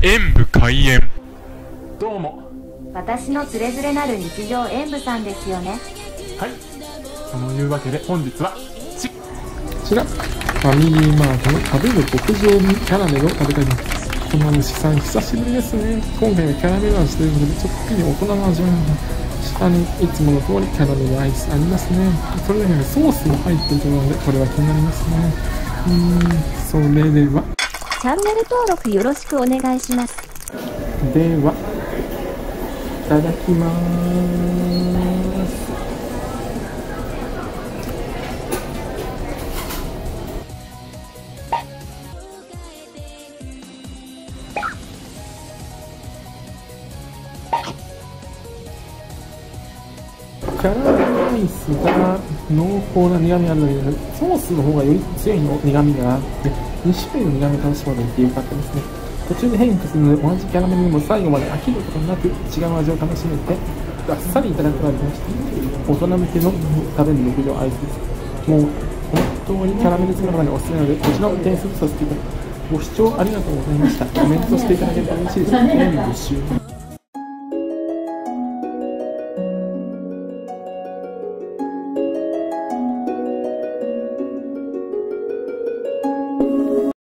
演武開演どうも私のつれづれなる日常演舞さんですよねはいそのいうわけで本日はちこちら、ファミリーマートの食べる極上キャラメルを食べたいです。こんな虫さん久しぶりですね。今回はキャラメル味ということで、ちょっぴり大人の味わい下にいつもの通りキャラメルアイスありますね。それだけでソースも入っているので、これは気になりますね。うーん、それでは、チャンネル登録よろしくお願いします。では、いただきまーキャラメルアイスが濃厚な苦味があるので、ソースの方がより強いの苦味があって、2種類の苦味を楽しむことができてよかったですね。途中で変化するので、同じキャラメルでも最後まで飽きることなく違う味を楽しめて、あっさりいただくことができました。大人向けの食べる極上アイスです。もう、本当にキャラメル好きな方におすすめなので、こちらを点数とさせていただきます。ご視聴ありがとうございました。コメントしていただけると嬉しいです。全部終了